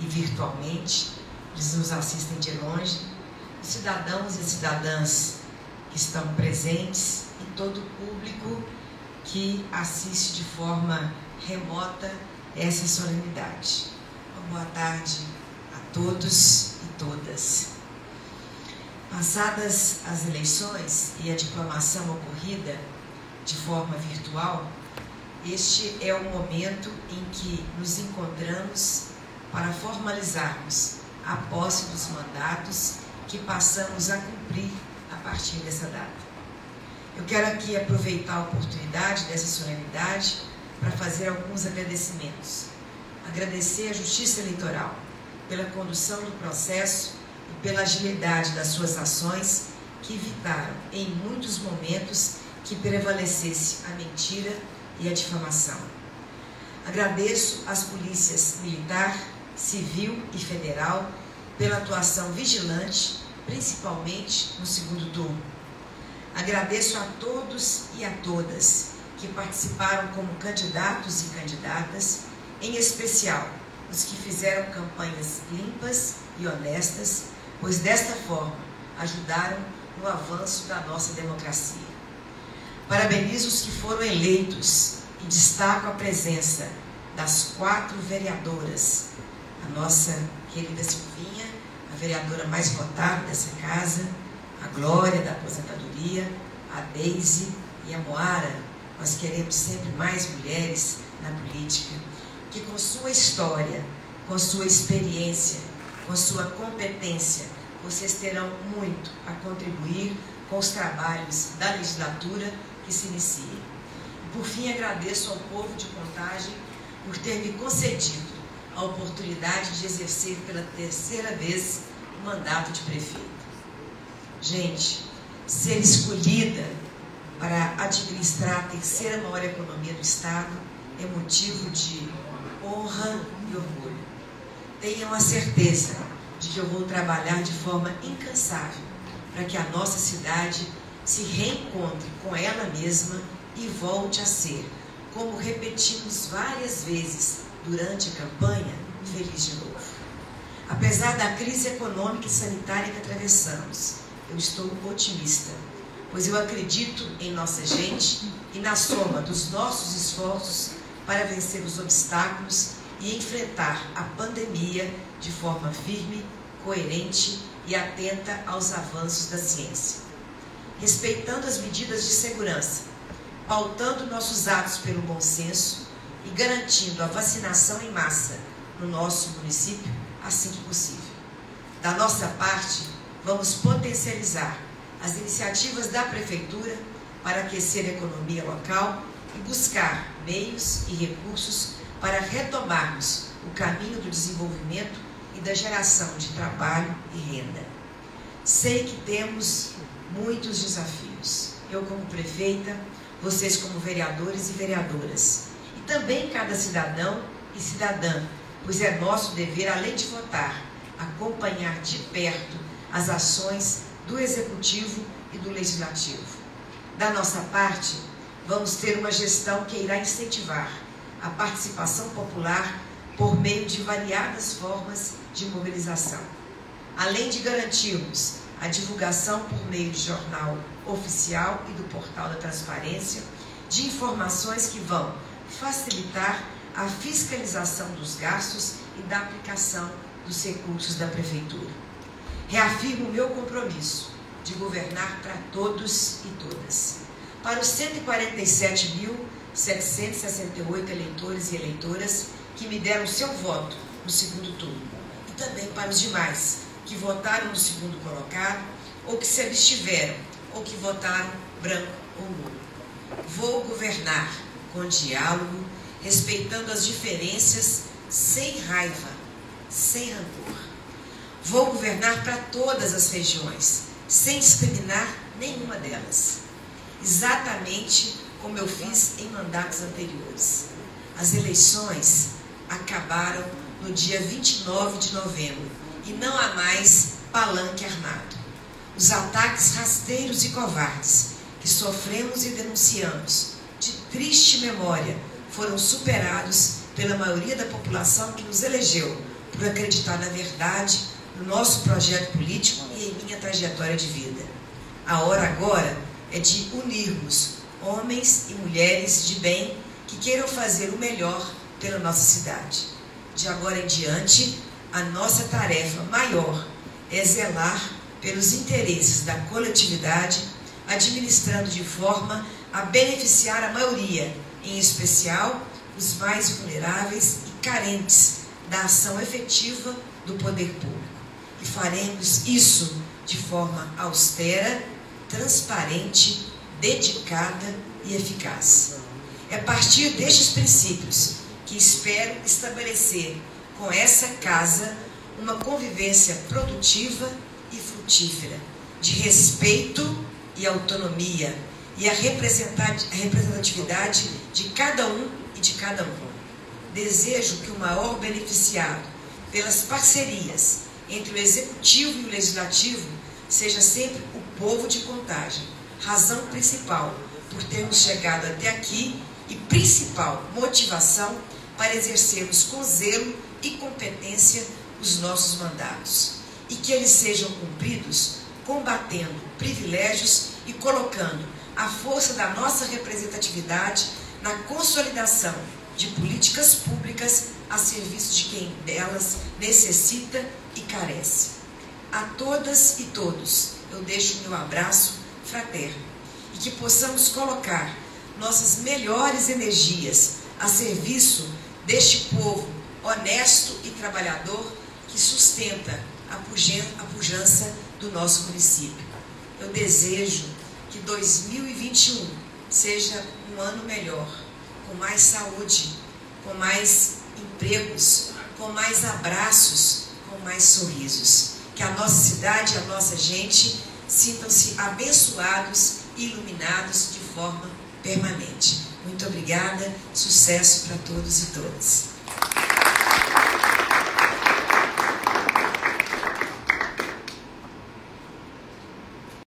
e virtualmente, eles nos assistem de longe, os cidadãos e cidadãs que estão presentes e todo o público que assiste de forma remota essa solenidade. Uma boa tarde a todos e todas. Passadas as eleições e a diplomação ocorrida de forma virtual, este é o momento em que nos encontramos para formalizarmos a posse dos mandatos que passamos a cumprir a partir dessa data. Eu quero aqui aproveitar a oportunidade dessa solenidade para fazer alguns agradecimentos. Agradecer à Justiça Eleitoral pela condução do processo e pela agilidade das suas ações que evitaram, em muitos momentos, que prevalecesse a mentira e a difamação. Agradeço às polícias militar, civil e federal pela atuação vigilante, principalmente no segundo turno. Agradeço a todos e a todas que participaram como candidatos e candidatas, em especial os que fizeram campanhas limpas e honestas, pois desta forma ajudaram no avanço da nossa democracia. Parabenizo os que foram eleitos e destaco a presença das quatro vereadoras, nossa querida Silvinha, a vereadora mais votada dessa casa, a Glória da aposentadoria, a Deise e a Moara. Nós queremos sempre mais mulheres na política que com sua história, com sua experiência, com sua competência, vocês terão muito a contribuir com os trabalhos da legislatura que se inicia. Por fim, agradeço ao povo de Contagem por ter me concedido a oportunidade de exercer pela terceira vez o mandato de prefeito. Gente, ser escolhida para administrar a terceira maior economia do Estado é motivo de honra e orgulho. Tenham a certeza de que eu vou trabalhar de forma incansável para que a nossa cidade se reencontre com ela mesma e volte a ser, como repetimos várias vezes durante a campanha, feliz de novo. Apesar da crise econômica e sanitária que atravessamos, eu estou otimista, pois eu acredito em nossa gente e na soma dos nossos esforços para vencer os obstáculos e enfrentar a pandemia de forma firme, coerente e atenta aos avanços da ciência respeitando as medidas de segurança, pautando nossos atos pelo bom senso e garantindo a vacinação em massa no nosso município assim que possível. Da nossa parte, vamos potencializar as iniciativas da Prefeitura para aquecer a economia local e buscar meios e recursos para retomarmos o caminho do desenvolvimento e da geração de trabalho e renda. Sei que temos muitos desafios. Eu, como prefeita, vocês, como vereadores e vereadoras. Também cada cidadão e cidadã, pois é nosso dever, além de votar, acompanhar de perto as ações do Executivo e do Legislativo. Da nossa parte, vamos ter uma gestão que irá incentivar a participação popular por meio de variadas formas de mobilização. Além de garantirmos a divulgação por meio de jornal oficial e do portal da transparência de informações que vão facilitar a fiscalização dos gastos e da aplicação dos recursos da Prefeitura. Reafirmo o meu compromisso de governar para todos e todas. Para os 147.768 eleitores e eleitoras que me deram seu voto no segundo turno, e também para os demais que votaram no segundo colocado, ou que se abstiveram, ou que votaram branco ou nulo. Vou governar com diálogo, respeitando as diferenças, sem raiva, sem rancor. Vou governar para todas as regiões, sem discriminar nenhuma delas. Exatamente como eu fiz em mandatos anteriores. As eleições acabaram no dia 29 de novembro e não há mais palanque armado. Os ataques rasteiros e covardes que sofremos e denunciamos, de triste memória, foram superados pela maioria da população que nos elegeu, por acreditar na verdade, no nosso projeto político e em minha trajetória de vida. A hora agora é de unirmos homens e mulheres de bem que queiram fazer o melhor pela nossa cidade. De agora em diante, a nossa tarefa maior é zelar pelos interesses da coletividade, administrando de forma a beneficiar a maioria, em especial os mais vulneráveis e carentes da ação efetiva do poder público. E faremos isso de forma austera, transparente, dedicada e eficaz. É a partir destes princípios que espero estabelecer com essa casa uma convivência produtiva e frutífera, de respeito e autonomia, e a representatividade de cada um e de cada um. Desejo que o maior beneficiado pelas parcerias entre o executivo e o legislativo seja sempre o povo de contagem, razão principal por termos chegado até aqui e principal motivação para exercermos com zelo e competência os nossos mandatos e que eles sejam cumpridos combatendo privilégios e colocando a força da nossa representatividade na consolidação de políticas públicas a serviço de quem delas necessita e carece. A todas e todos eu deixo meu abraço fraterno e que possamos colocar nossas melhores energias a serviço deste povo honesto e trabalhador que sustenta a pujança do nosso município. Eu desejo que 2021 seja um ano melhor, com mais saúde, com mais empregos, com mais abraços, com mais sorrisos. Que a nossa cidade a nossa gente sintam-se abençoados e iluminados de forma permanente. Muito obrigada, sucesso para todos e todas.